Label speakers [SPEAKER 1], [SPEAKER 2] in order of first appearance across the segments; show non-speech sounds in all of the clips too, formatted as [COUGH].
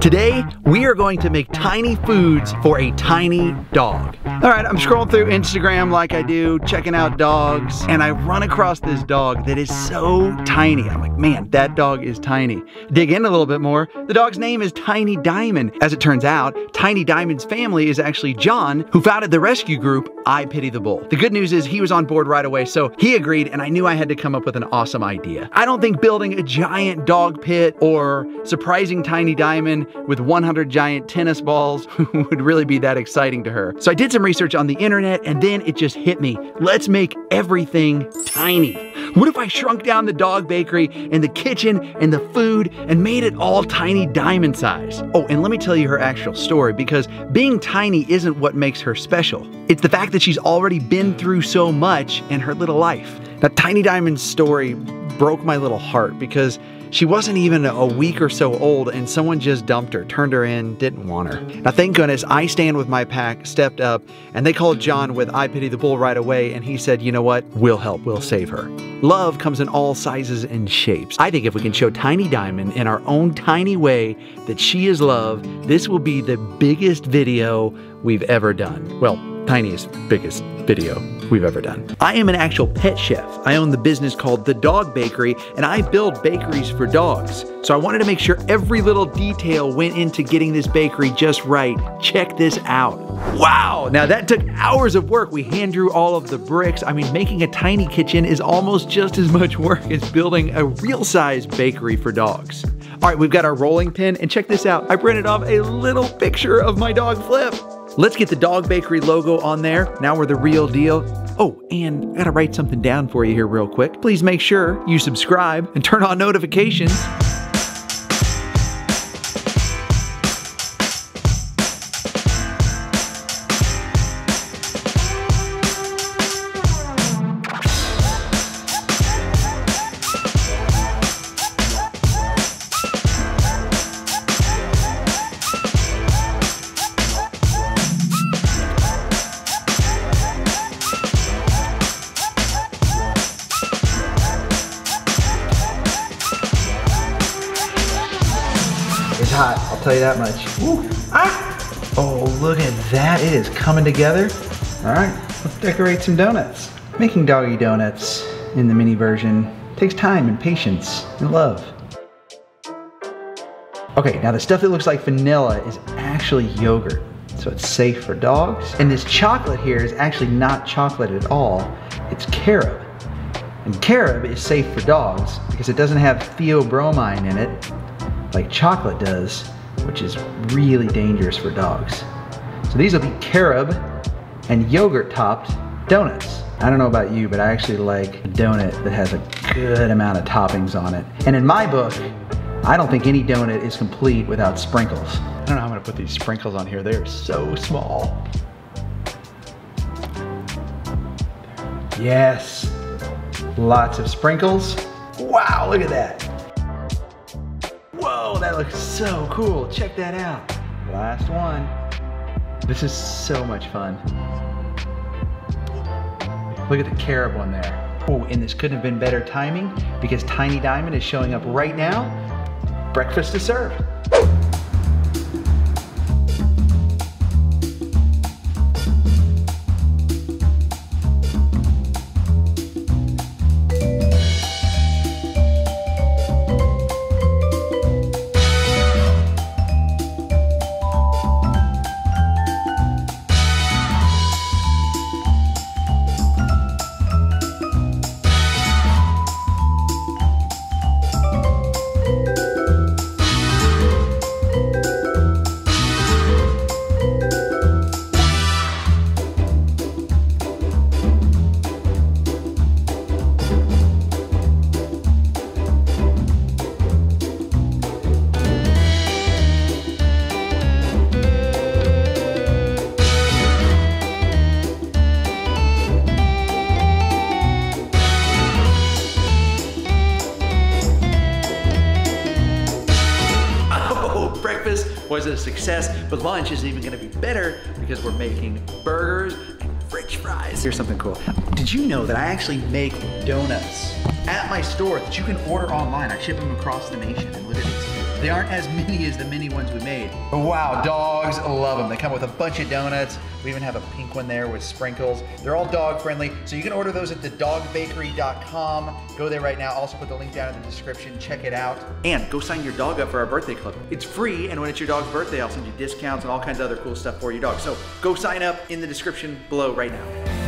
[SPEAKER 1] Today, we are going to make tiny foods for a tiny dog. All right, I'm scrolling through Instagram like I do, checking out dogs, and I run across this dog that is so tiny. I'm like, man, that dog is tiny. Dig in a little bit more. The dog's name is Tiny Diamond. As it turns out, Tiny Diamond's family is actually John, who founded the rescue group I Pitty the Bull. The good news is he was on board right away, so he agreed, and I knew I had to come up with an awesome idea. I don't think building a giant dog pit or surprising Tiny Diamond with 100 giant tennis balls [LAUGHS] would really be that exciting to her. So I did some research on the internet and then it just hit me. Let's make everything tiny. What if I shrunk down the dog bakery and the kitchen and the food and made it all tiny diamond size? Oh, and let me tell you her actual story because being tiny isn't what makes her special. It's the fact that she's already been through so much in her little life. Now, Tiny Diamond's story broke my little heart because she wasn't even a week or so old, and someone just dumped her, turned her in, didn't want her. Now, thank goodness, I Stand With My Pack stepped up, and they called John with I Pitty the Bull right away, and he said, you know what, we'll help, we'll save her. Love comes in all sizes and shapes. I think if we can show Tiny Diamond in our own tiny way that she is love, this will be the biggest video we've ever done. Well, tiniest, biggest video we've ever done. I am an actual pet chef. I own the business called The Dog Bakery, and I build bakeries for dogs. So I wanted to make sure every little detail went into getting this bakery just right. Check this out. Wow, now that took hours of work. We hand drew all of the bricks. I mean, making a tiny kitchen is almost just as much work as building a real size bakery for dogs. All right, we've got our rolling pin, and check this out. I printed off a little picture of my dog Flip. Let's get the Dog Bakery logo on there. Now we're the real deal. Oh, and I gotta write something down for you here real quick. Please make sure you subscribe and turn on notifications. That, is coming together. All right, let's decorate some donuts. Making doggy donuts in the mini version takes time and patience and love. Okay, now the stuff that looks like vanilla is actually yogurt, so it's safe for dogs. And this chocolate here is actually not chocolate at all, it's carob. And carob is safe for dogs because it doesn't have theobromine in it, like chocolate does, which is really dangerous for dogs. So these will be carob and yogurt topped donuts. I don't know about you, but I actually like a donut that has a good amount of toppings on it. And in my book, I don't think any donut is complete without sprinkles. I don't know how I'm gonna put these sprinkles on here. They're so small. Yes, lots of sprinkles. Wow, look at that. Whoa, that looks so cool. Check that out. Last one. This is so much fun. Look at the carob one there. Oh, and this couldn't have been better timing because Tiny Diamond is showing up right now. Breakfast is served. Was it a success, but lunch is even gonna be better because we're making burgers and french fries. Here's something cool. Did you know that I actually make donuts at my store that you can order online? I ship them across the nation They aren't as mini as the mini ones we made. Wow, dogs love them. They come with a bunch of donuts. We even have a pink one there with sprinkles. They're all dog friendly. So you can order those at thedogbakery.com. Go there right now. Also put the link down in the description. Check it out. And go sign your dog up for our birthday club. It's free, and when it's your dog's birthday, I'll send you discounts and all kinds of other cool stuff for your dog. So go sign up in the description below right now.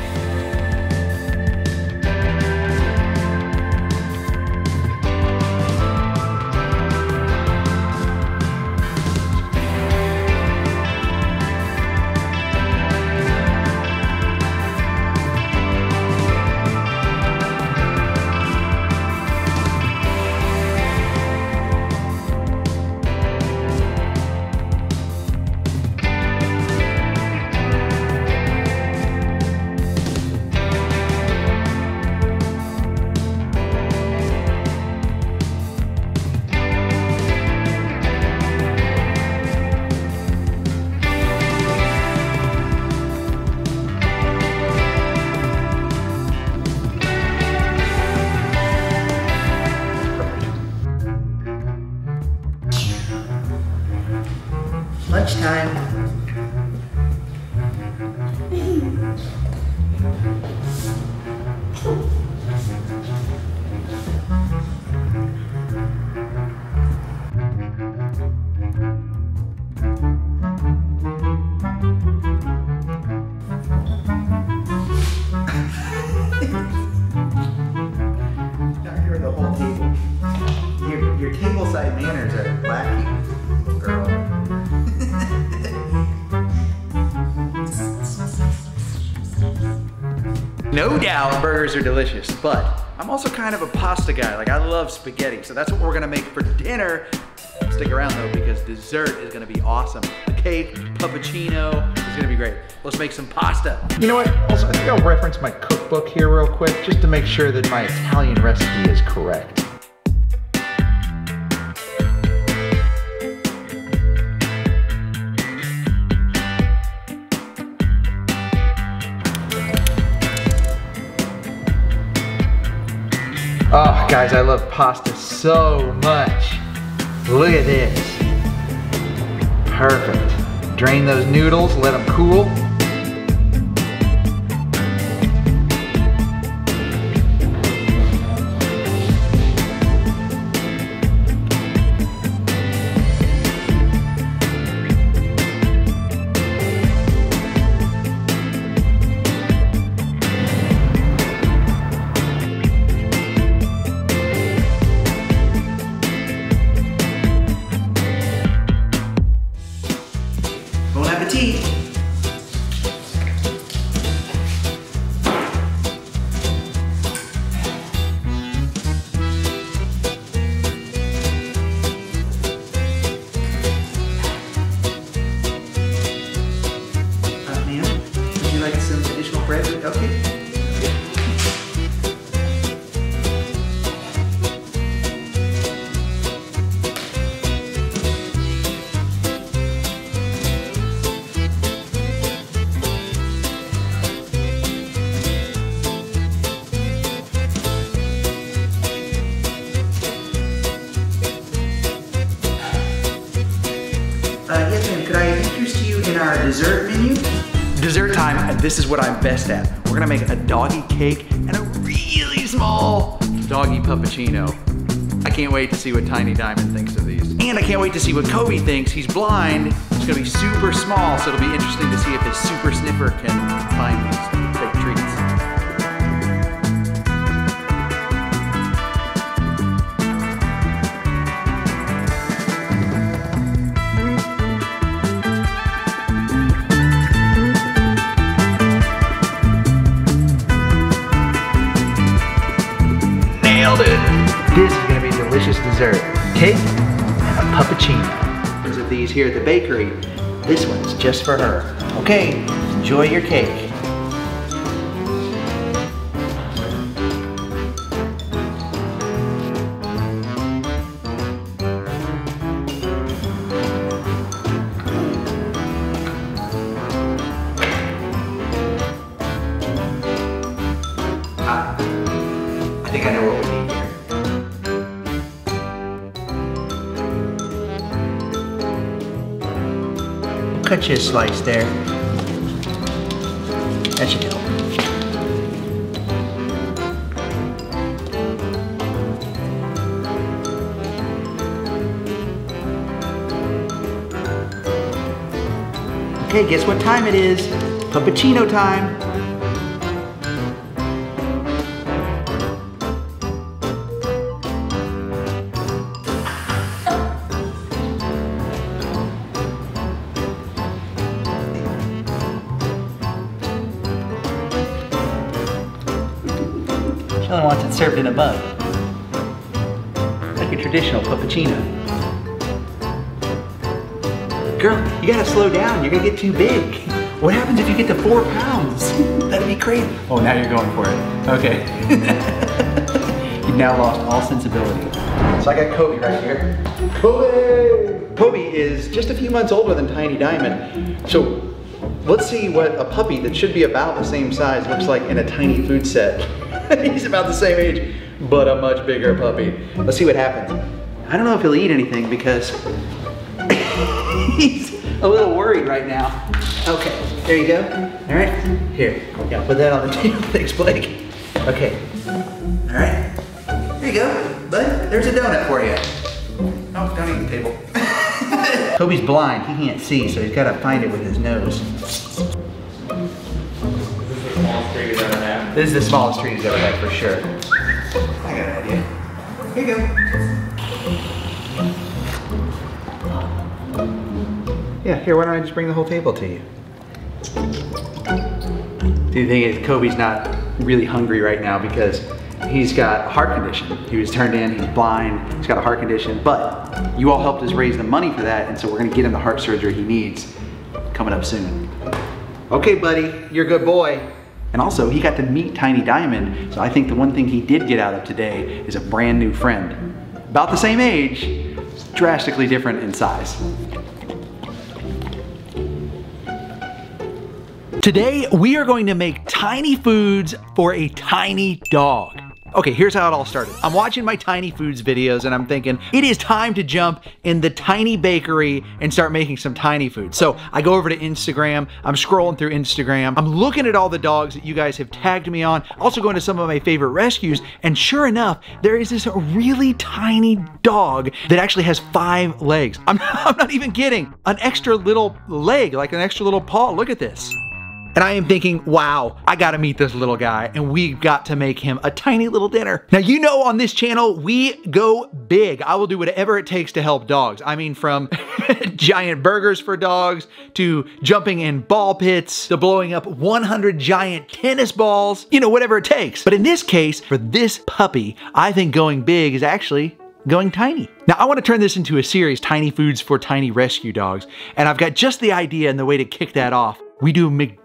[SPEAKER 1] Burgers are delicious, but I'm also kind of a pasta guy. Like I love spaghetti, so that's what we're gonna make for dinner. Stick around though, because dessert is gonna be awesome. The cake, puppuccino, is gonna be great. Let's make some pasta.
[SPEAKER 2] You know what, also I think I'll reference my cookbook here real quick, just to make sure that my Italian recipe is correct. Guys, I love pasta so much. Look at this. Perfect. Drain those noodles, let them cool.
[SPEAKER 1] This is what I'm best at. We're gonna make a doggy cake and a really small doggy puppuccino. I can't wait to see what Tiny Diamond thinks of these. And I can't wait to see what Kobe thinks. He's blind. It's gonna be super small, so it'll be interesting to see if his super sniffer can find these
[SPEAKER 2] delicious dessert. Cake and a puppuccino.
[SPEAKER 1] Of these here at the bakery, this one's just for her. Okay, enjoy your cake. You slice there. That should help. Okay, guess what time it is? Puppuccino time. Served in a mug. Like a traditional puppuccino. Girl, you gotta slow down. You're gonna get too big. What happens if you get to four pounds? [LAUGHS] That'd be crazy. Oh, now you're going for it. Okay. [LAUGHS] You've now lost all sensibility. So I got Kobe right here. Kobe! Kobe is just a few months older than Tiny Diamond. So let's see what a puppy that should be about the same size looks like in a tiny food set. [LAUGHS] He's about the same age, but a much bigger puppy. Let's see what happens. I don't know if he'll eat anything because [LAUGHS] he's a little worried right now. Okay, there you go. All right, here. Yeah, put that on the [LAUGHS] table. Thanks, Blake. Okay. All right. There you go, bud. There's a donut for you. Oh, don't eat the table. Kobe's blind. He can't see, so he's got to find it with his nose. This is the smallest tree he's ever had for sure. I got an idea. Here you go. Yeah, here, why don't I just bring the whole table to you? The thing is, Kobe's not really hungry right now because he's got a heart condition. He was turned in, he's blind, he's got a heart condition, but you all helped us raise the money for that, and so we're gonna get him the heart surgery he needs coming up soon. Okay, buddy, you're a good boy. And also, he got to meet Tiny Diamond, so I think the one thing he did get out of today is a brand new friend. About the same age, drastically different in size. Today, we are going to make tiny foods for a tiny dog. Okay, here's how it all started. I'm watching my Tiny Foods videos and I'm thinking, it is time to jump in the tiny bakery and start making some tiny food. So I go over to Instagram, I'm scrolling through Instagram, I'm looking at all the dogs that you guys have tagged me on, also going to some of my favorite rescues, and sure enough, there is this really tiny dog that actually has five legs. I'm, [LAUGHS] I'm not even kidding. An extra little leg, like an extra little paw. Look at this. And I am thinking, wow, I gotta meet this little guy and we've got to make him a tiny little dinner. Now, you know on this channel, we go big. I will do whatever it takes to help dogs. I mean, from [LAUGHS] giant burgers for dogs to jumping in ball pits to blowing up 100 giant tennis balls, you know, whatever it takes. But in this case, for this puppy, I think going big is actually going tiny. Now, I want to turn this into a series, Tiny Foods for Tiny Rescue Dogs, and I've got just the idea and the way to kick that off. We do McDonald's.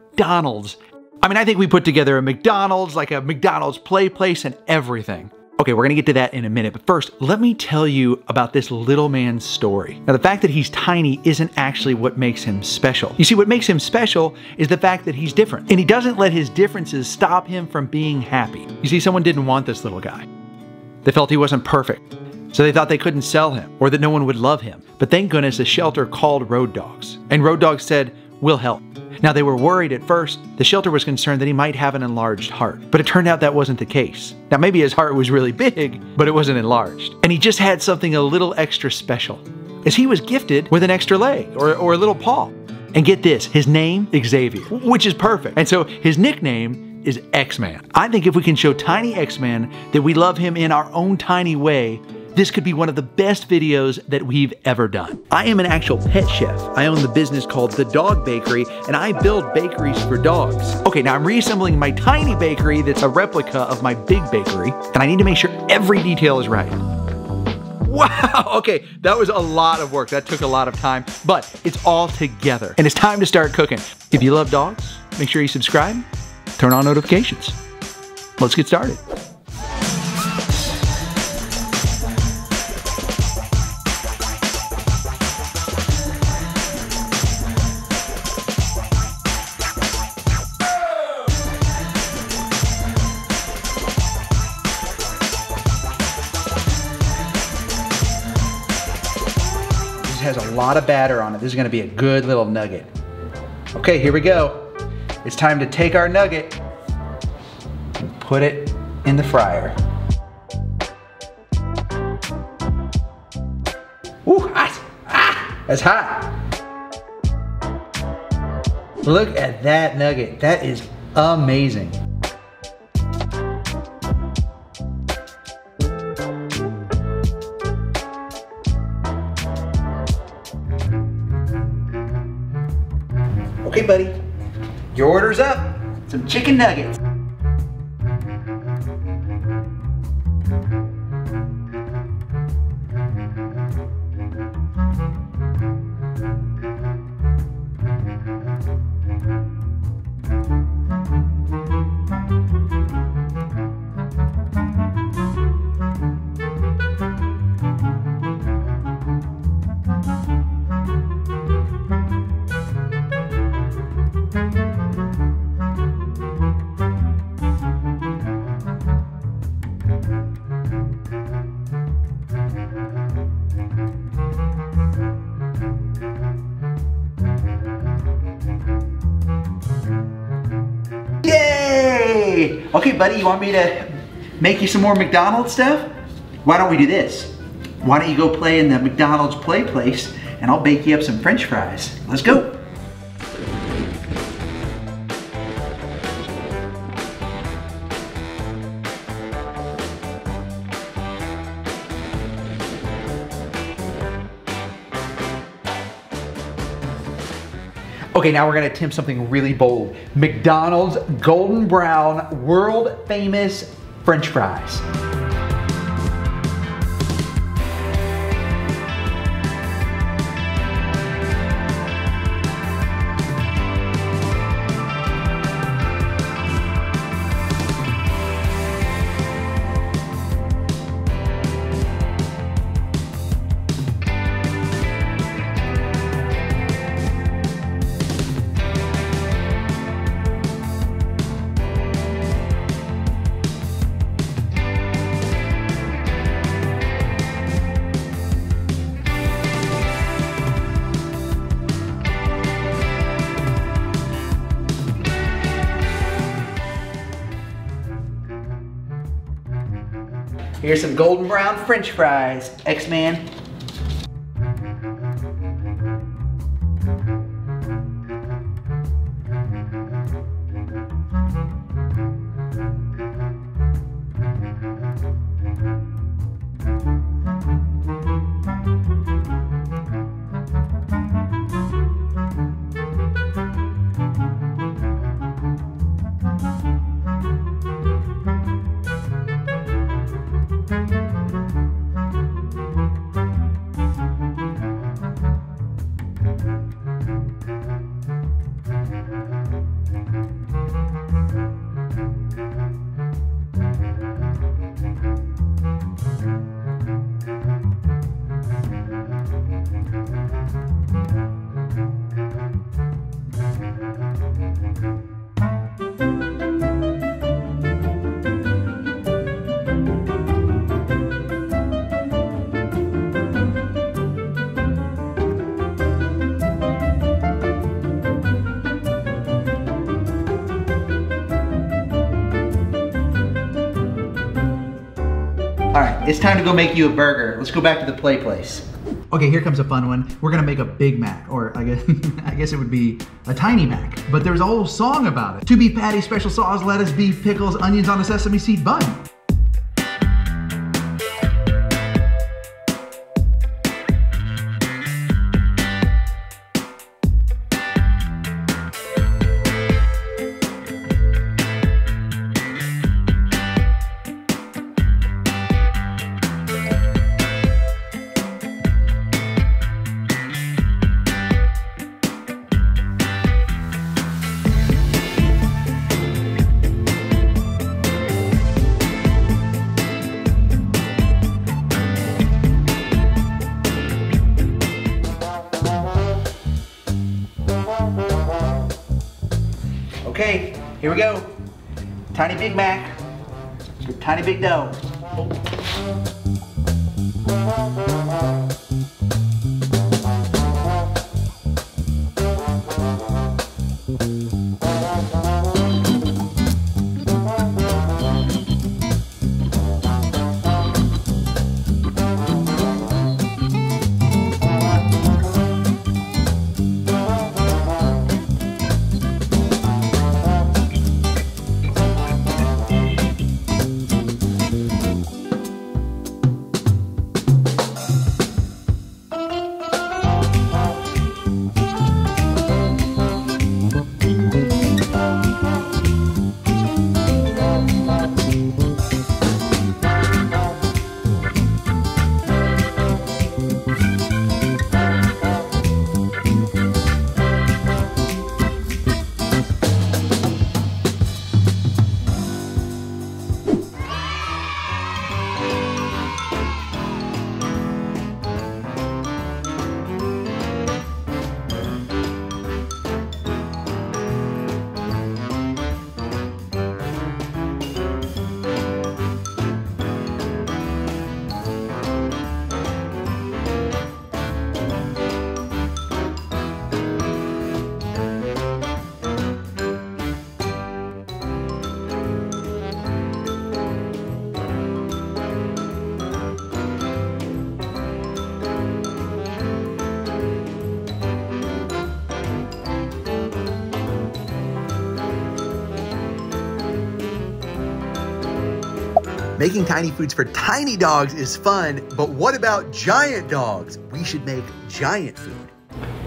[SPEAKER 1] I mean, I think we put together a McDonald's, like a McDonald's play place and everything. Okay, we're gonna get to that in a minute, but first, let me tell you about this little man's story. Now, the fact that he's tiny isn't actually what makes him special. You see, what makes him special is the fact that he's different, and he doesn't let his differences stop him from being happy. You see, someone didn't want this little guy. They felt he wasn't perfect, so they thought they couldn't sell him or that no one would love him. But thank goodness a shelter called Road Dogs, and Road Dogs said, We'll help. Now, they were worried at first. The shelter was concerned that he might have an enlarged heart, but it turned out that wasn't the case. Now, maybe his heart was really big, but it wasn't enlarged. And he just had something a little extra special, as he was gifted with an extra leg or, or a little paw. And get this, his name, Xavier, which is perfect. And so his nickname is X-Man. I think if we can show tiny X-Man that we love him in our own tiny way, this could be one of the best videos that we've ever done. I am an actual pet chef. I own the business called The Dog Bakery, and I build bakeries for dogs. Okay, now I'm reassembling my tiny bakery that's a replica of my big bakery, and I need to make sure every detail is right. Wow, [LAUGHS] okay, that was a lot of work. That took a lot of time, but it's all together, and it's time to start cooking. If you love dogs, make sure you subscribe, turn on notifications. Let's get started. Lot of batter on it. This is gonna be a good little nugget. Okay, here we go. It's time to take our nugget and put it in the fryer. Ooh, hot. Ah, that's hot. Look at that nugget. That is amazing. Buddy. Your order's up. Some chicken nuggets. Buddy, you want me to make you some more McDonald's stuff? Why don't we do this? Why don't you go play in the McDonald's play place and I'll bake you up some french fries. Let's go. Okay, now we're gonna attempt something really bold. McDonald's Golden Brown world famous french fries. Here's some golden brown french fries, X-Man. It's time to go make you a burger. Let's go back to the play place. Okay, here comes a fun one. We're gonna make a Big Mac, or I guess [LAUGHS] I guess it would be a tiny Mac. But there's a whole song about it. Two beef patty, special sauce, lettuce, beef, pickles, onions on a sesame seed bun. With Making tiny foods for tiny dogs is fun, but what about giant dogs? We should make giant food.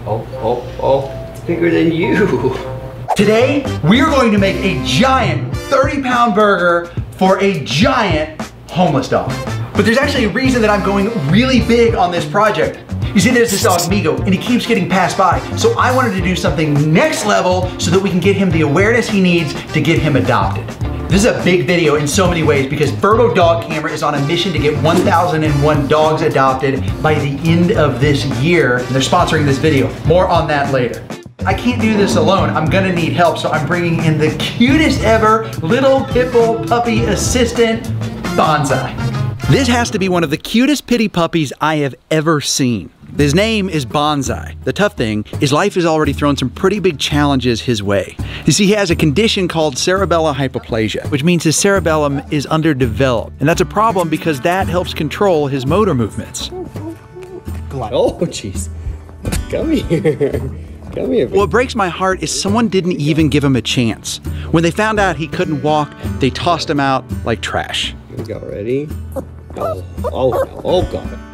[SPEAKER 3] Oh, oh, oh, it's bigger than you.
[SPEAKER 1] Today, we are going to make a giant 30 pound burger for a giant homeless dog. But there's actually a reason that I'm going really big on this project. You see, there's this dog, Migo, and he keeps getting passed by. So I wanted to do something next level so that we can get him the awareness he needs to get him adopted. This is a big video in so many ways because Furbo Dog Camera is on a mission to get 1,001 dogs adopted by the end of this year. And they're sponsoring this video. More on that later. I can't do this alone. I'm gonna need help, so I'm bringing in the cutest ever little pit bull puppy assistant, Bonsai. This has to be one of the cutest pitty puppies I have ever seen. His name is Bonsai. The tough thing is life has already thrown some pretty big challenges his way. You see, he has a condition called cerebellar hypoplasia, which means his cerebellum is underdeveloped. And that's a problem because that helps control his motor movements.
[SPEAKER 3] Oh, jeez. Come here. Come here.
[SPEAKER 1] What breaks my heart is someone didn't even give him a chance. When they found out he couldn't walk, they tossed him out like trash.
[SPEAKER 3] Here we go. Ready? Oh, oh, oh, oh God.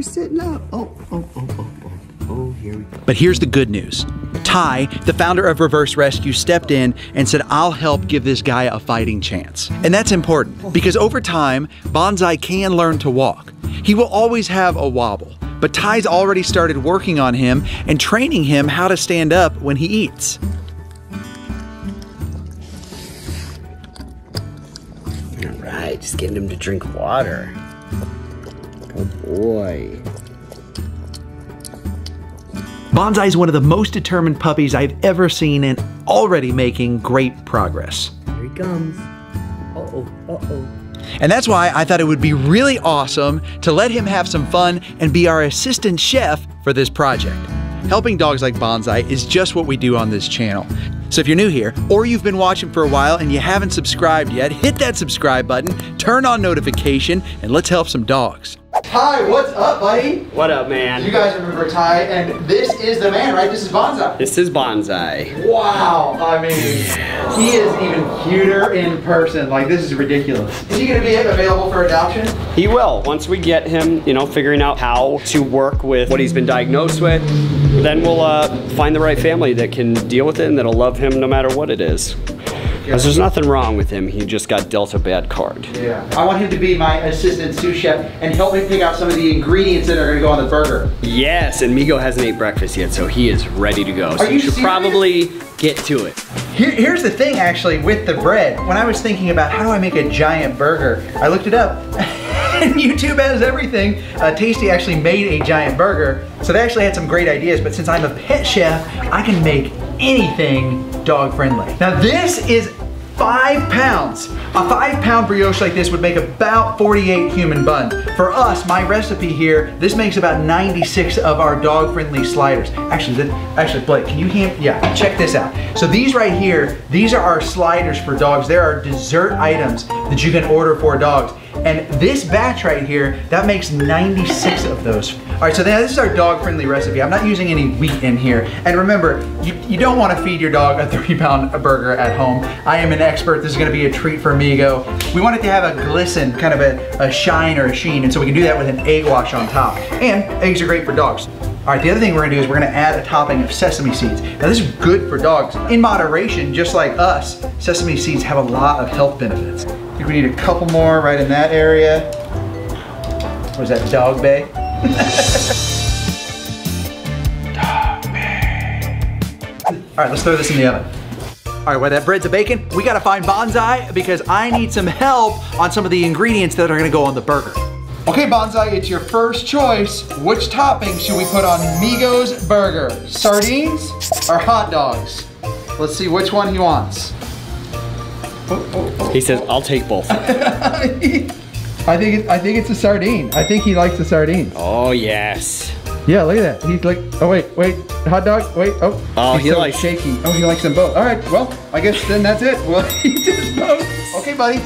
[SPEAKER 3] Oh, you're sitting up. Oh, oh, oh, oh, oh. Oh, here we go.
[SPEAKER 1] But here's the good news. Ty, the founder of Reverse Rescue, stepped in and said, I'll help give this guy a fighting chance. And that's important because over time, Bonsai can learn to walk. He will always have a wobble, but Ty's already started working on him and training him how to stand up when he eats.
[SPEAKER 3] All right, just getting him to drink water. Good boy.
[SPEAKER 1] Bonsai is one of the most determined puppies I've ever seen and already making great progress.
[SPEAKER 3] Here he comes. Uh-oh, uh-oh.
[SPEAKER 1] And that's why I thought it would be really awesome to let him have some fun and be our assistant chef for this project. Helping dogs like Bonsai is just what we do on this channel. So if you're new here, or you've been watching for a while and you haven't subscribed yet, hit that subscribe button, turn on notification, and let's help some dogs. Ty, what's up, buddy?
[SPEAKER 3] What up, man?
[SPEAKER 1] You guys remember Ty, and this is the man, right? This is Bonsai.
[SPEAKER 3] This is Bonsai.
[SPEAKER 1] Wow, I mean, he is even cuter in person. Like, this is ridiculous. Is he gonna be available for adoption?
[SPEAKER 3] He will. Once we get him, you know, figuring out how to work with what he's been diagnosed with, then we'll uh, find the right family that can deal with it and that'll love him no matter what it is. Because there's nothing wrong with him. He just got dealt a bad card.
[SPEAKER 1] Yeah. I want him to be my assistant sous chef and help me pick out some of the ingredients that are gonna go on the burger.
[SPEAKER 3] Yes, and Migo hasn't ate breakfast yet, so he is ready to go. So
[SPEAKER 1] you
[SPEAKER 3] should
[SPEAKER 1] serious?
[SPEAKER 3] probably get to it.
[SPEAKER 1] Here, here's the thing, actually, with the bread. When I was thinking about how do I make a giant burger, I looked it up. [LAUGHS] and YouTube has everything. Uh, Tasty actually made a giant burger, so they actually had some great ideas. But since I'm a pet chef, I can make anything dog friendly. Now this is five pounds. A five pound brioche like this would make about 48 human buns. For us, my recipe here, this makes about 96 of our dog friendly sliders. Actually, that, actually Blake, can you hand, yeah, check this out. So these right here, these are our sliders for dogs. There are dessert items that you can order for dogs. And this batch right here, that makes 96 of those. All right, so this is our dog-friendly recipe. I'm not using any wheat in here. And remember, you, you don't want to feed your dog a [LAUGHS] 30-pound burger at home. I am an expert. This is going to be a treat for Migo. We want it to have a glisten, kind of a, a shine or a sheen, and so we can do that with an egg wash on top. And eggs are great for dogs. All right, the other thing we're gonna do is we're gonna add a topping of sesame seeds. Now this is good for dogs. In moderation, just like us, sesame seeds have a lot of health benefits. I think we need a couple more right in that area. What is that, dog bay? Dog bay. All right, let's throw this in the oven. All right, while that bread's a bacon, we gotta find Bonsai because I need some help on some of the ingredients that are gonna go on the burger. Okay, Bonsai, it's your first choice. Which topping should we put on Migo's burger? Sardines or hot dogs? Let's see which one he wants.
[SPEAKER 3] He says, I'll take both. [LAUGHS]
[SPEAKER 1] I think it, I think it's a sardine. I think he likes the sardine.
[SPEAKER 3] oh, yes.
[SPEAKER 1] Yeah, look at that. He's like, oh wait, wait, hot dog, wait, oh.
[SPEAKER 3] Oh,
[SPEAKER 1] he's
[SPEAKER 3] he
[SPEAKER 1] so
[SPEAKER 3] likes-
[SPEAKER 1] shaky. Oh, he likes them both. All right, well, I guess then that's it. [LAUGHS] We'll eat this both. Okay, buddy.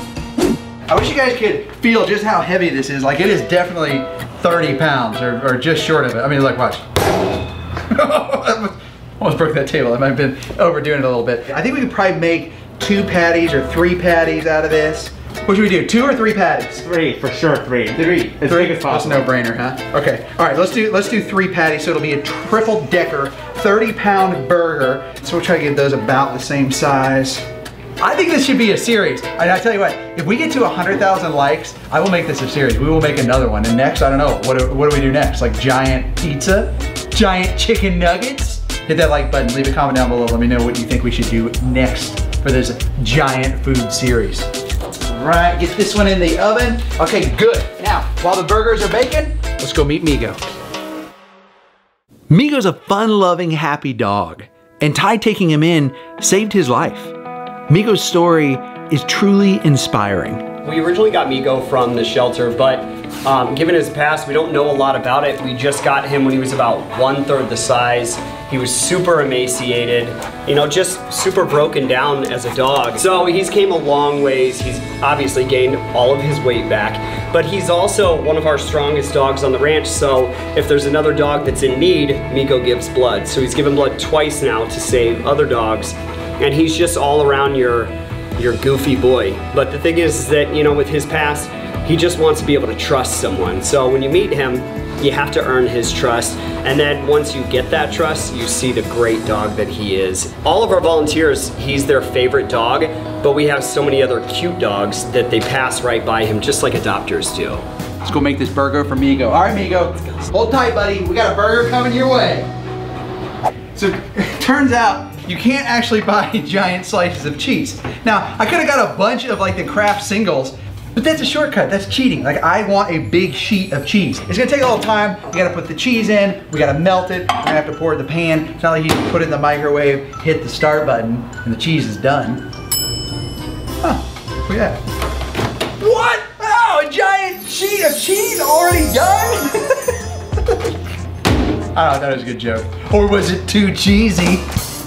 [SPEAKER 1] I wish you guys could feel just how heavy this is. Like it is definitely 30 pounds or, or just short of it. I mean, look, watch. [LAUGHS] Almost broke that table. I might have been overdoing it a little bit. I think we could probably make two patties or three patties out of this. What should we do? Two or three patties?
[SPEAKER 4] Three, for sure, three.
[SPEAKER 1] Three.
[SPEAKER 4] As
[SPEAKER 1] three.
[SPEAKER 4] big as
[SPEAKER 1] That's a no-brainer, huh? Okay. All right. Let's do let's do three patties. So it'll be a triple decker, 30 pound burger. So we'll try to get those about the same size. I think this should be a series. And I tell you what, if we get to 100,000 likes, I will make this a series. We will make another one. And next, I don't know, what do, what do we do next? Like giant pizza? Giant chicken nuggets? Hit that like button, leave a comment down below. Let me know what you think we should do next for this giant food series. All right, get this one in the oven. Okay, good. Now, while the burgers are baking, let's go meet Migo. Migo's a fun-loving, happy dog, and Ty taking him in saved his life. Migo's story is truly inspiring.
[SPEAKER 3] We originally got Migo from the shelter, but um, given his past, we don't know a lot about it. We just got him when he was about one third the size. He was super emaciated, you know, just super broken down as a dog. So he's came a long ways. He's obviously gained all of his weight back, but he's also one of our strongest dogs on the ranch. So if there's another dog that's in need, Migo gives blood. So he's given blood twice now to save other dogs, and he's just all around your your goofy boy. But the thing is that, you know, with his past, he just wants to be able to trust someone. So when you meet him, you have to earn his trust. And then once you get that trust, you see the great dog that he is. All of our volunteers, he's their favorite dog, but we have so many other cute dogs that they pass right by him, just like adopters do.
[SPEAKER 1] Let's go make this burger for Migo. All right, Migo, hold tight, buddy. We got a burger coming your way. So, it [LAUGHS] turns out you can't actually buy [LAUGHS] giant slices of cheese. Now, I could have got a bunch of like the Kraft singles, but that's a shortcut, that's cheating. Like I want a big sheet of cheese. It's gonna take a little time. You gotta put the cheese in, we gotta melt it, gonna have to pour it in the pan. It's not like you can put it in the microwave, hit the start button, and the cheese is done. Huh, that. What? Oh, a giant sheet of cheese already done? [LAUGHS] I thought it was a good joke. Or was it too cheesy?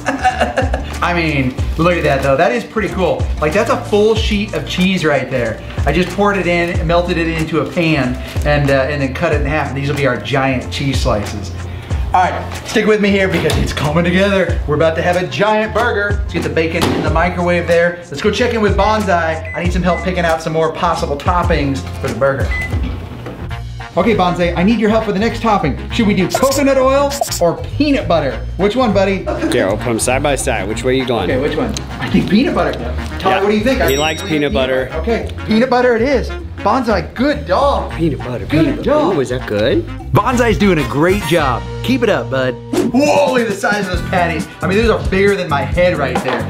[SPEAKER 1] [LAUGHS] I mean, look at that though. That is pretty cool. Like that's a full sheet of cheese right there. I just poured it in, melted it into a pan, and uh, and then cut it in half. These will be our giant cheese slices. All right, stick with me here because it's coming together. We're about to have a giant burger. Let's get the bacon in the microwave there. Let's go check in with Bonsai. I need some help picking out some more possible toppings for the burger. Okay, Bonsai, I need your help for the next topping. Should we do coconut oil or peanut butter? Which one, buddy?
[SPEAKER 3] Okay, we'll put them side by side. Which way are you going?
[SPEAKER 1] Okay, which one? I think peanut butter. Tyler,
[SPEAKER 3] Yeah.
[SPEAKER 1] what do you think?
[SPEAKER 3] He
[SPEAKER 1] think
[SPEAKER 3] likes
[SPEAKER 1] we
[SPEAKER 3] peanut butter.
[SPEAKER 1] Okay, peanut butter it is. Bonsai, good dog.
[SPEAKER 3] Peanut butter,
[SPEAKER 1] Good
[SPEAKER 3] peanut butter.
[SPEAKER 1] dog.
[SPEAKER 3] Ooh, is that good?
[SPEAKER 1] Bonsai's doing a great job. Keep it up, bud. Whoa, look at the size of those patties. I mean, those are bigger than my head right there.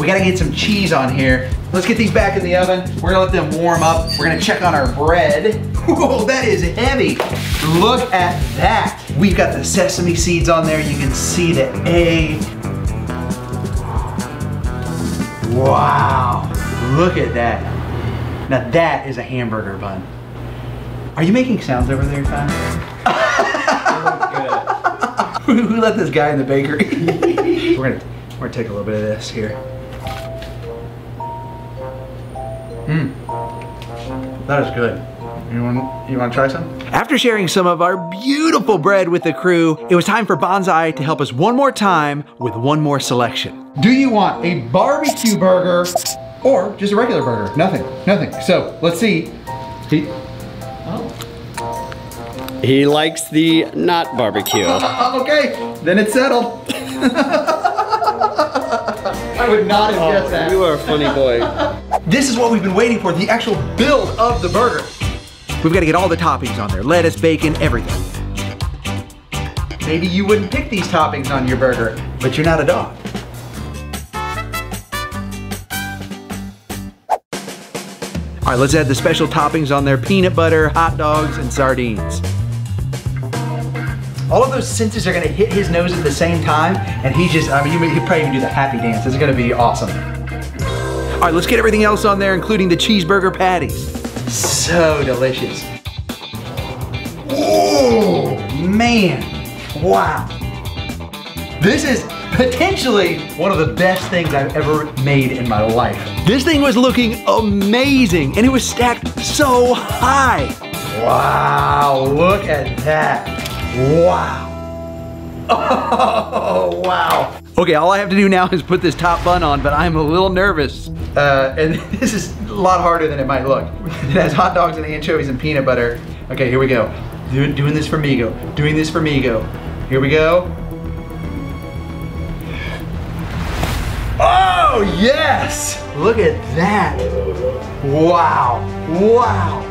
[SPEAKER 1] We gotta get some cheese on here. Let's get these back in the oven. We're gonna let them warm up. We're gonna check on our bread. Whoa, that is heavy. Look at that. We've got the sesame seeds on there. You can see the egg. Wow, look at that. Now that is a hamburger bun. Are you making sounds over there? Who [LAUGHS] who let this guy in the bakery? [LAUGHS] we're gonna we're gonna take a little bit of this here. Mmm. That is good. You want you want to try some? After sharing some of our beautiful bread with the crew, it was time for Bonsai to help us one more time with one more selection. Do you want a barbecue burger or just a regular burger? Nothing, nothing. So let's see. He-
[SPEAKER 3] He likes the not barbecue. [LAUGHS]
[SPEAKER 1] Okay, then it's settled. [LAUGHS] I would not have guessed oh, that.
[SPEAKER 3] You are a funny boy. [LAUGHS]
[SPEAKER 1] This is what we've been waiting for, the actual build of the burger. We've got to get all the toppings on there, lettuce, bacon, everything. Maybe you wouldn't pick these toppings on your burger, but you're not a dog. All right, let's add the special toppings on there, peanut butter, hot dogs, and sardines. All of those senses are gonna hit his nose at the same time, and he just, I mean, he probably even do the happy dance. It's gonna be awesome. All right, let's get everything else on there, including the cheeseburger patties. So delicious. Oh, man. Wow. This is potentially one of the best things I've ever made in my life. This thing was looking amazing, and it was stacked so high. Wow, look at that. Wow. [LAUGHS] Oh, wow. Okay, all I have to do now is put this top bun on, but I'm a little nervous. Uh, and [LAUGHS] this is a lot harder than it might look. It has hot dogs and anchovies and peanut butter. Okay, here we go. Do, doing this for Migo. Doing this for Migo. Here we go. Oh, yes! Look at that. Wow. Wow.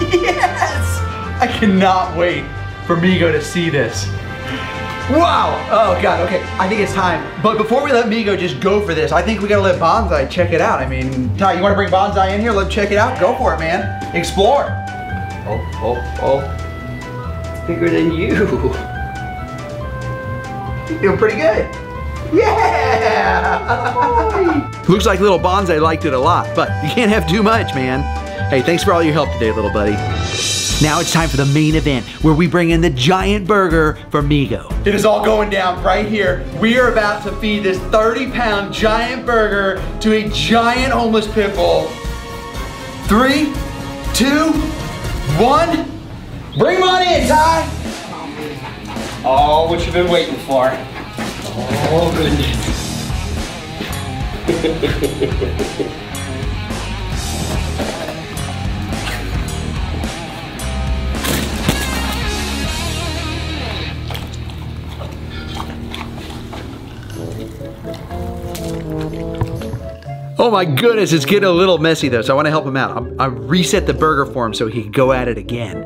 [SPEAKER 1] [LAUGHS] Yes! I cannot wait for Migo to see this. Wow! Oh god, okay. I think it's time. But before we let Migo just go for this, I think we gotta let Bonsai check it out. I mean, Ty, you wanna bring Bonsai in here? Let's check it out. Go for it, man. Explore.
[SPEAKER 3] Oh, oh, oh. Bigger than you. [LAUGHS]
[SPEAKER 1] You're doing pretty good. Yeah! [LAUGHS] Looks like little Bonsai liked it a lot, but you can't have too much, man. Hey, thanks for all your help today, little buddy. Now it's time for the main event where we bring in the giant burger for Migo. It is all going down right here. We are about to feed this 30 pound giant burger to a giant homeless pit bull. Three, two, one. Bring him on in, Ty.
[SPEAKER 3] Oh, what you've been waiting for. Oh, goodness. [LAUGHS]
[SPEAKER 1] Oh my goodness, it's getting a little messy though, so I wanna help him out. I, I reset the burger for him so he can go at it again.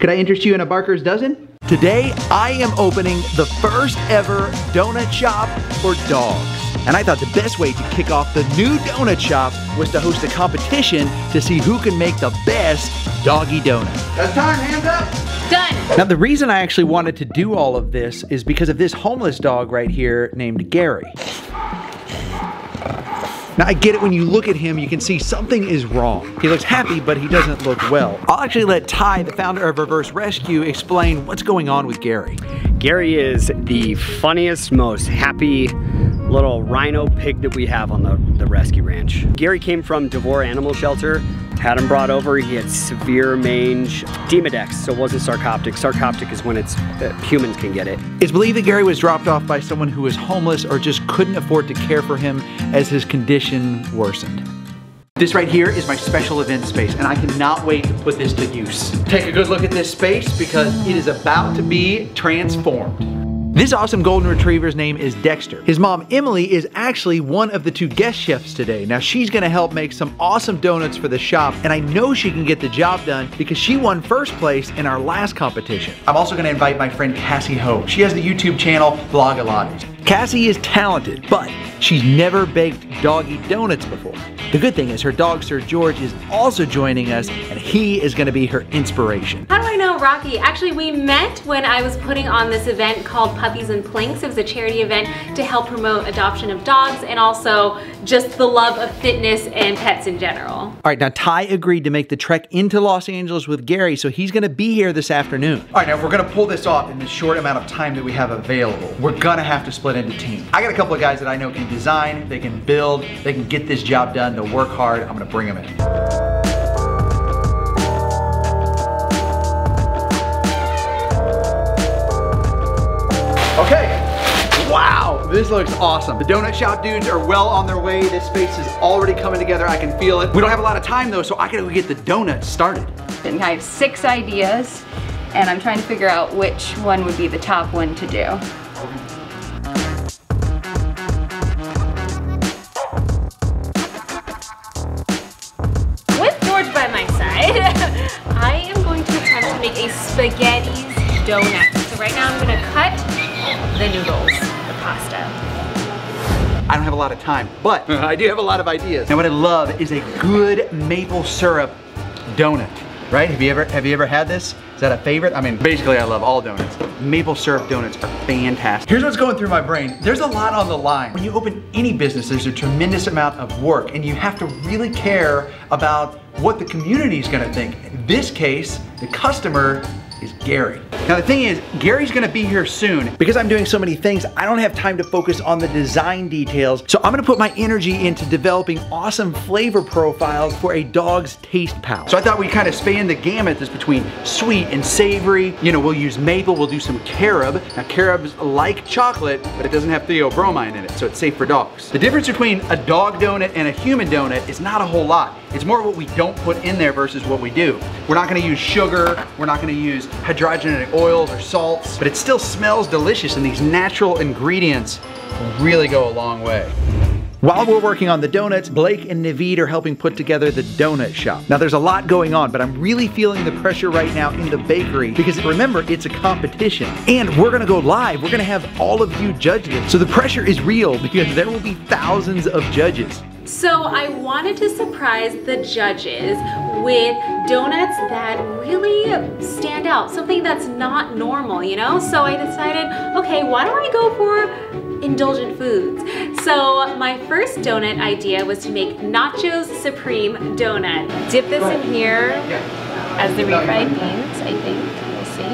[SPEAKER 1] Could I interest you in a Barker's Dozen? Today, I am opening the first ever donut shop for dogs. And I thought the best way to kick off the new donut shop was to host a competition to see who can make the best doggy donut. That's time, hands up!
[SPEAKER 4] Done.
[SPEAKER 1] Now, the reason I actually wanted to do all of this is because of this homeless dog right here named Gary. Now I get it when you look at him, you can see something is wrong. He looks happy, but he doesn't look well. I'll actually let Ty, the founder of Reverse Rescue, explain what's going on with Gary.
[SPEAKER 3] Gary is the funniest, most happy little rhino pig that we have on the, the rescue ranch. Gary came from Devore Animal Shelter, had him brought over, he had severe mange, Demodex, so it wasn't sarcoptic. Sarcoptic is when it's, uh, humans can get it.
[SPEAKER 1] It's believed that Gary was dropped off by someone who was homeless or just couldn't afford to care for him as his condition worsened. This right here is my special event space and I cannot wait to put this to use. Take a good look at this space because it is about to be transformed. This awesome golden retriever's name is Dexter. His mom, Emily, is actually one of the two guest chefs today. Now, she's gonna help make some awesome donuts for the shop, and I know she can get the job done because she won first place in our last competition. I'm also gonna invite my friend Cassey Ho. She has the YouTube channel Blogilates. Cassey is talented, but she's never baked doggy donuts before. The good thing is her dog, Sir George, is also joining us, and he is gonna be her inspiration.
[SPEAKER 4] How do I know Rocky? Actually, we met when I was putting on this event called Puppies and Plinks. It was a charity event to help promote adoption of dogs and also just the love of fitness and pets in general.
[SPEAKER 1] All right, now Ty agreed to make the trek into Los Angeles with Gary, so he's gonna be here this afternoon. All right, now if we're gonna pull this off in the short amount of time that we have available, we're gonna have to split into teams. I got a couple of guys that I know can design, they can build, they can get this job done, they'll work hard. I'm gonna bring them in. This looks awesome. The donut shop dudes are well on their way. This space is already coming together. I can feel it. We don't have a lot of time though, so I gotta go get the donuts started.
[SPEAKER 5] And I have six ideas, and I'm trying to figure out which one would be the top one to do.
[SPEAKER 4] With George by my side, [LAUGHS] I am going to attempt to make a spaghetti's donut. So right now I'm gonna cut the noodles, the pasta.
[SPEAKER 1] I don't have a lot of time, but [LAUGHS] I do have a lot of ideas. And what I love is a good maple syrup donut, right? Have you ever have you ever had this? Is that a favorite? I mean, basically I love all donuts. Maple syrup donuts are fantastic. Here's what's going through my brain. There's a lot on the line. When you open any business, there's a tremendous amount of work and you have to really care about what the community is gonna think. In this case, The customer is Gary. Now the thing is, Gary's gonna be here soon. Because I'm doing so many things, I don't have time to focus on the design details. So I'm gonna put my energy into developing awesome flavor profiles for a dog's taste palate. So I thought we'd kind of span the gamut this between sweet and savory. You know, we'll use maple, we'll do some carob. Now carob's like chocolate, but it doesn't have theobromine in it, so it's safe for dogs. The difference between a dog donut and a human donut is not a whole lot. It's more what we don't put in there versus what we do. We're not gonna use sugar, we're not gonna use hydrogenated oils or salts, but it still smells delicious and these natural ingredients really go a long way. While we're working on the donuts, Blake and Naveed are helping put together the donut shop. Now there's a lot going on, but I'm really feeling the pressure right now in the bakery because remember, it's a competition. And we're gonna go live. We're gonna have all of you judge this. So the pressure is real because there will be thousands of judges.
[SPEAKER 4] So I wanted to surprise the judges with donuts that really stand out, something that's not normal, you know? So I decided, okay, why don't I go for indulgent foods? So my first donut idea was to make Nachos Supreme donut. Dip this in here as the refried beans, I think. We'll see.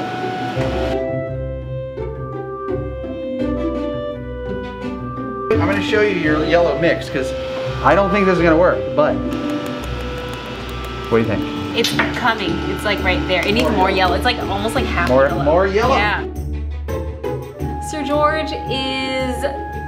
[SPEAKER 1] I'm gonna show you your yellow mix because I don't think this is gonna work, but what do you think?
[SPEAKER 4] It's coming. It's like right there. It needs more yellow. It's like almost like half
[SPEAKER 1] More-
[SPEAKER 4] yellow.
[SPEAKER 1] more yellow?
[SPEAKER 4] Yeah. Sir George is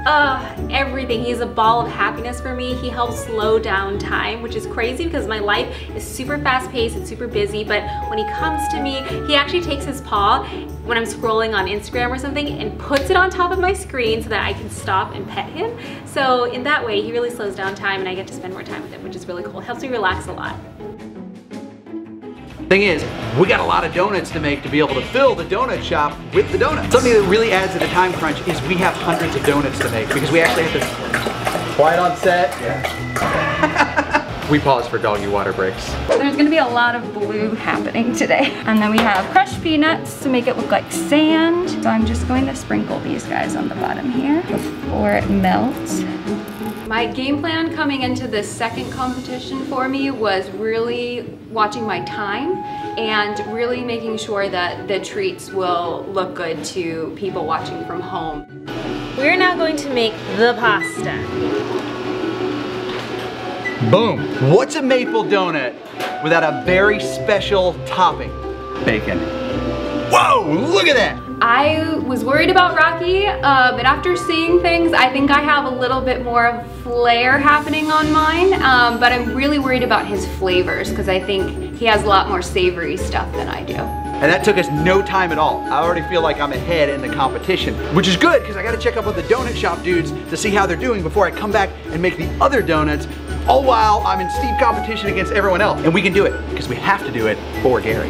[SPEAKER 4] uh, everything. He's a ball of happiness for me. He helps slow down time, which is crazy because my life is super fast paced and super busy. But when he comes to me, he actually takes his paw when I'm scrolling on Instagram or something and puts it on top of my screen so that I can stop and pet him. So in that way, he really slows down time and I get to spend more time with him, which is really cool. Helps me relax a lot.
[SPEAKER 1] Thing is, we got a lot of donuts to make to be able to fill the donut shop with the donuts. Something that really adds to the time crunch is we have hundreds of donuts to make because we actually have to quiet on set. Yeah. [LAUGHS] we pause for doggy water breaks.
[SPEAKER 5] There's gonna be a lot of blue happening today. [LAUGHS] And then we have crushed peanuts to make it look like sand. So I'm just going to sprinkle these guys on the bottom here before it melts. My game plan coming into this second competition for me was really watching my time and really making sure that the treats will look good to people watching from home.
[SPEAKER 4] We're now going to make the pasta.
[SPEAKER 1] Boom. What's a maple donut without a very special topping? Bacon. Whoa, look at that.
[SPEAKER 5] I was worried about Rocky, uh, but after seeing things, I think I have a little bit more of flair happening on mine. Um, but I'm really worried about his flavors because I think he has a lot more savory stuff than I do.
[SPEAKER 1] And that took us no time at all. I already feel like I'm ahead in the competition, which is good because I gotta check up with the donut shop dudes to see how they're doing before I come back and make the other donuts, all while I'm in steep competition against everyone else. And we can do it because we have to do it for Gary.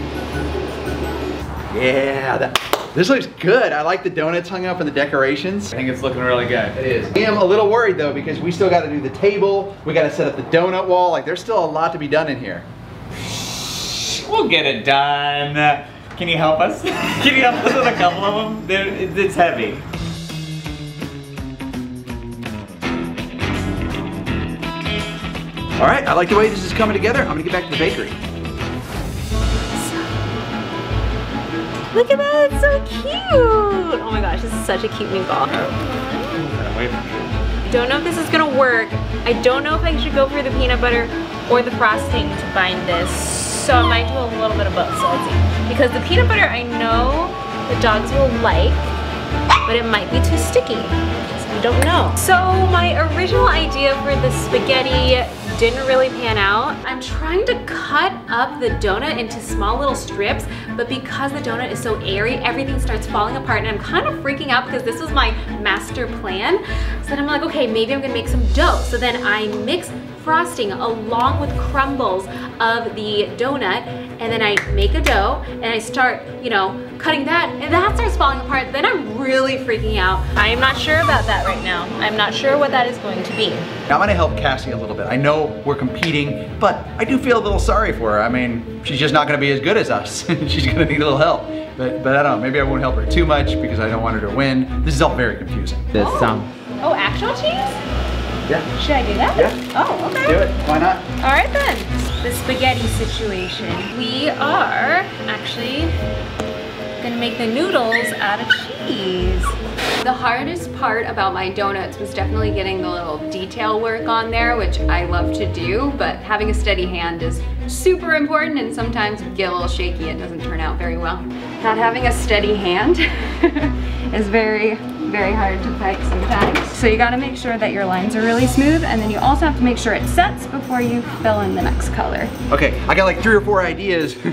[SPEAKER 1] Yeah, that, this looks good. I like the donuts hung up and the decorations.
[SPEAKER 6] I think it's looking really good.
[SPEAKER 1] It is. I am a little worried though because we still gotta do the table, we gotta set up the donut wall, like there's still a lot to be done in here.
[SPEAKER 6] We'll get it done. Can you help us? [LAUGHS] Can you help us with a couple of them? They're, it's heavy.
[SPEAKER 1] All right, I like the way this is coming together. I'm gonna get back to the bakery.
[SPEAKER 4] Look at that, it's so cute. Oh my gosh, this is such a cute new ball. Don't know if this is gonna work. I don't know if I should go for the peanut butter or the frosting to bind this. So I might do a little bit of both, so let's see. Because the peanut butter I know the dogs will like, but it might be too sticky. So I don't know. So my original idea for the spaghetti didn't really pan out. I'm trying to cut up the donut into small little strips, but because the donut is so airy, everything starts falling apart and I'm kind of freaking out because this was my master plan. So then I'm like, okay, maybe I'm gonna make some dough. So then I mix frosting along with crumbles of the donut and then I make a dough and I start, you know, cutting that and that starts falling apart. Then I'm really freaking out. I am not sure about that right now. I'm not sure what that is going to be.
[SPEAKER 1] I'm gonna help Cassey a little bit. I know we're competing, but I do feel a little sorry for her. I mean, she's just not gonna be as good as us. [LAUGHS] she's gonna need a little help. But, but I don't know, maybe I won't help her too much because I don't want her to win. This is all very confusing.
[SPEAKER 6] This um
[SPEAKER 4] Oh, actual cheese?
[SPEAKER 1] Yeah,
[SPEAKER 4] Should I do that?
[SPEAKER 1] Yeah.
[SPEAKER 4] Oh, okay.
[SPEAKER 1] do it. Why not?
[SPEAKER 4] All right then. the spaghetti situation. We are actually gonna make the noodles out of cheese. The hardest part about my donuts was definitely getting the little detail work on there, which I love to do, but having a steady hand is super important and sometimes you get a little shaky, it doesn't turn out very well. Not having a steady hand [LAUGHS] is very, very hard to bake sometimes. So you gotta make sure that your lines are really smooth and then you also have to make sure it sets before you fill in the next color.
[SPEAKER 1] Okay, I got like three or four ideas, [LAUGHS]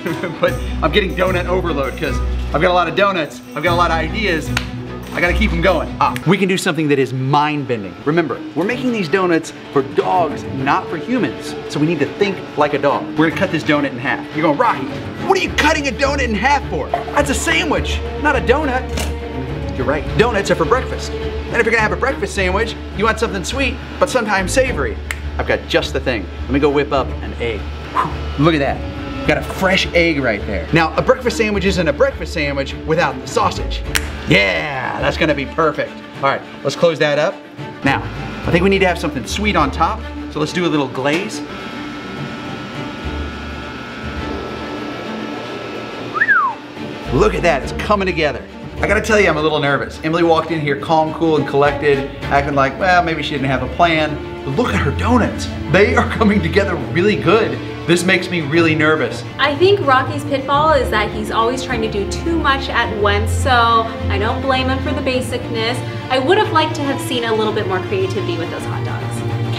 [SPEAKER 1] but I'm getting donut overload because I've got a lot of donuts, I've got a lot of ideas, I gotta keep them going. Ah, we can do something that is mind-bending. Remember, we're making these donuts for dogs, not for humans. So we need to think like a dog. We're gonna cut this donut in half. You're going, Rocky, what are you cutting a donut in half for? That's a sandwich, not a donut. You're right, donuts are for breakfast. And if you're gonna have a breakfast sandwich, you want something sweet, but sometimes savory. I've got just the thing. Let me go whip up an egg. Whew, look at that. Got a fresh egg right there. Now, a breakfast sandwich isn't a breakfast sandwich without the sausage. Yeah, that's gonna be perfect. All right, let's close that up. Now, I think we need to have something sweet on top, so let's do a little glaze. Look at that, it's coming together. I gotta tell you, I'm a little nervous. Emily walked in here calm, cool, and collected, acting like, well, maybe she didn't have a plan. But look at her donuts. They are [LAUGHS] coming together really good. This makes me really nervous.
[SPEAKER 4] I think Rocky's pitfall is that he's always trying to do too much at once, so I don't blame him for the basicness. I would have liked to have seen a little bit more creativity with those hot dogs.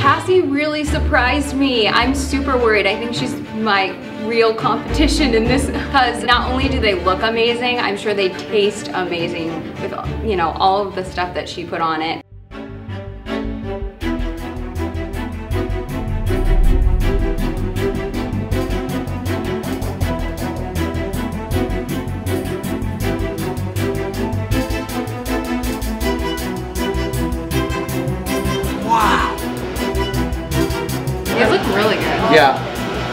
[SPEAKER 5] Cassey really surprised me. I'm super worried. I think she's my real competition in this because not only do they look amazing, I'm sure they taste amazing with, you know, all of the stuff that she put on it.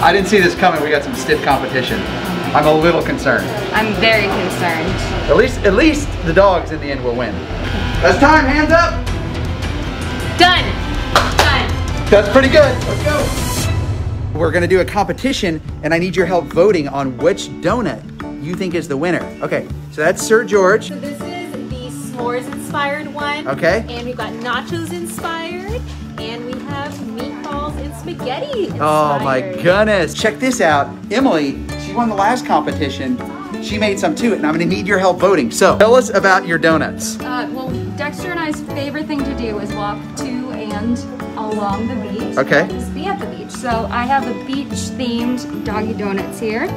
[SPEAKER 1] I didn't see this coming. We got some stiff competition. I'm a little concerned.
[SPEAKER 5] I'm very concerned.
[SPEAKER 1] At least, at least the dogs in the end will win. That's time, hands up.
[SPEAKER 4] Done! Done!
[SPEAKER 1] That's pretty good. Let's go. We're gonna do a competition and I need your help voting on which donut you think is the winner. Okay, so that's Sir George.
[SPEAKER 4] So this is the s'mores inspired one.
[SPEAKER 1] Okay.
[SPEAKER 4] And we've got nachos inspired. And we have meatballs and spaghetti inspired.
[SPEAKER 1] Oh my goodness. Check this out. Emily, she won the last competition. She made some too, and I'm gonna need your help voting. So tell us about your donuts.
[SPEAKER 5] Uh, well, Dexter and I's favorite thing to do is walk to and along the beach.
[SPEAKER 1] Okay.
[SPEAKER 5] Just be at the beach. So I have a beach themed doggy donuts here.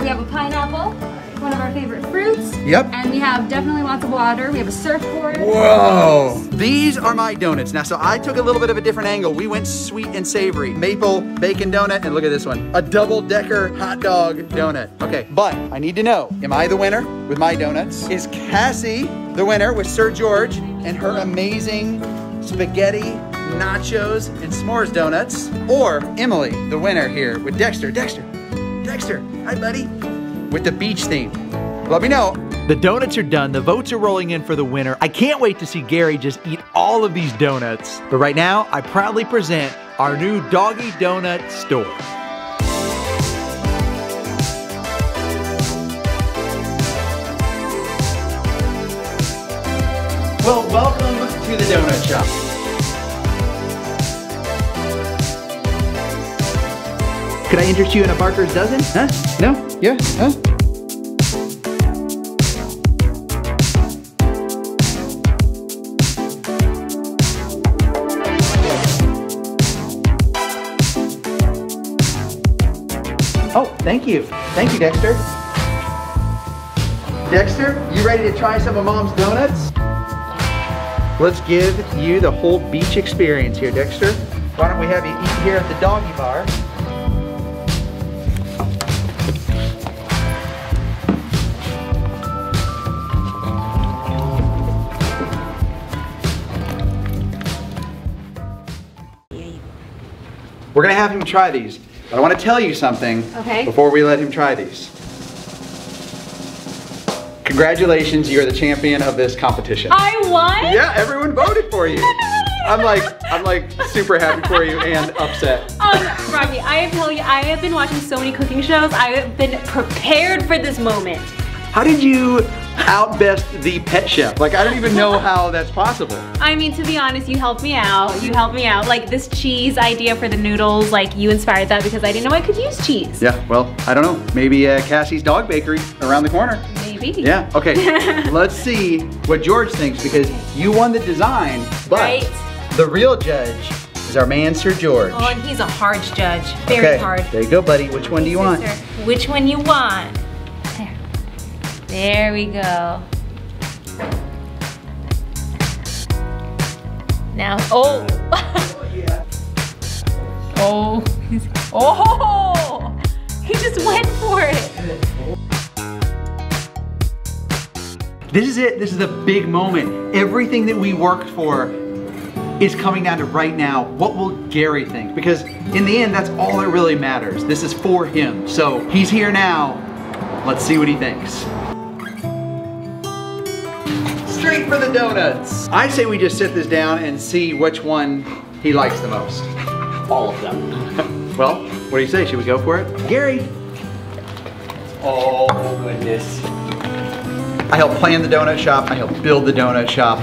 [SPEAKER 5] We have a pineapple, one of our favorite fruits.
[SPEAKER 1] Yep.
[SPEAKER 5] And we have definitely lots of water. We have a surfboard.
[SPEAKER 1] Whoa! These are my donuts. Now, so I took a little bit of a different angle. We went sweet and savory. Maple bacon donut, and look at this one. A double decker hot dog donut. Okay, but I need to know, am I the winner with my donuts? Is Cassey the winner with Sir George and her amazing spaghetti, nachos, and s'mores donuts? Or Emily, the winner here with Dexter. Dexter, Dexter, hi buddy. With the beach theme. Let me know. The donuts are done. The votes are rolling in for the winner. I can't wait to see Gary just eat all of these donuts. But right now, I proudly present our new Doggy Donut store. Well, welcome to the donut shop. Could I interest you in a Barker's dozen? Huh? No? Yeah? Huh? Oh, thank you. Thank you, Dexter. Dexter, you ready to try some of Mom's donuts? Let's give you the whole beach experience here, Dexter. Why don't we have you eat here at the doggy bar? We're gonna have him try these, but I wanna tell you something
[SPEAKER 4] Okay.
[SPEAKER 1] before we let him try these. Congratulations, you're the champion of this competition.
[SPEAKER 4] I won?
[SPEAKER 1] Yeah, everyone voted for you. I'm like, I'm like super happy for you and upset.
[SPEAKER 4] Um, Rocky, I telling you, I have been watching so many cooking shows. I have been prepared for this moment.
[SPEAKER 1] How did you outbest the pet chef? Like, I don't even know [LAUGHS] how that's possible.
[SPEAKER 4] I mean, to be honest, you helped me out. You helped me out. Like this cheese idea for the noodles, like you inspired that because I didn't know I could use cheese.
[SPEAKER 1] Yeah, well, I don't know. Maybe uh, Cassey's Dog Bakery around the corner.
[SPEAKER 4] Maybe.
[SPEAKER 1] Yeah, okay. [LAUGHS] Let's see what George thinks because you won the design, but
[SPEAKER 4] Right.
[SPEAKER 1] the real judge is our man, Sir George.
[SPEAKER 4] Oh, and he's a hard judge. Very
[SPEAKER 1] okay,
[SPEAKER 4] hard.
[SPEAKER 1] there you go, buddy. Which one do you want?
[SPEAKER 4] Which one you want? There. We go. Now, oh. [LAUGHS] oh, he's, oh, [LAUGHS] he just went for it.
[SPEAKER 1] This is it. This is the big moment. Everything that we worked for is coming down to right now. What will Gary think? Because in the end, that's all that really matters. This is for him. So he's here now. Let's see what he thinks. Straight for the donuts. I say we just sit this down and see which one he likes the most.
[SPEAKER 3] All of them. [LAUGHS]
[SPEAKER 1] Well, what do you say? Should we go for it? Gary,
[SPEAKER 3] Oh goodness.
[SPEAKER 1] I helped plan the donut shop, I helped build the donut shop,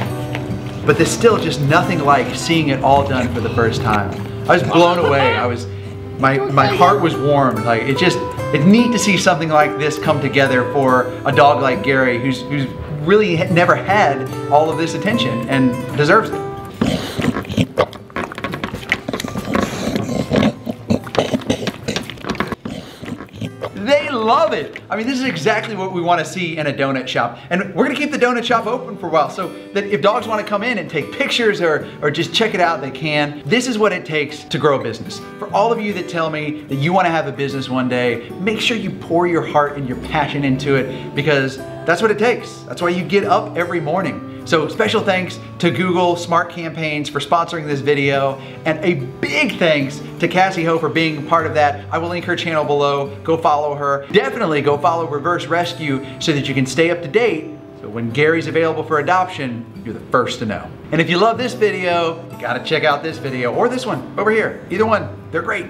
[SPEAKER 1] but there's still just nothing like seeing it all done for the first time. I was blown away. I was, my, my heart was warmed. Like it just, it's neat to see something like this come together for a dog like Gary, who's, who's really never had all of this attention and deserves it. They love it. I mean, this is exactly what we want to see in a donut shop. And we're going to keep the donut shop open for a while so that if dogs want to come in and take pictures or, or just check it out, they can. This is what it takes to grow a business. For all of you that tell me that you want to have a business one day, make sure you pour your heart and your passion into it because that's what it takes. That's why you get up every morning. So special thanks to Google Smart Campaigns for sponsoring this video and a big thanks to Cassey Ho for being part of that. I will link her channel below. Go follow her. Definitely go follow Reverse Rescue so that you can stay up to date. So when Gary's available for adoption, you're the first to know. And if you love this video, you gotta check out this video or this one over here. Either one, they're great.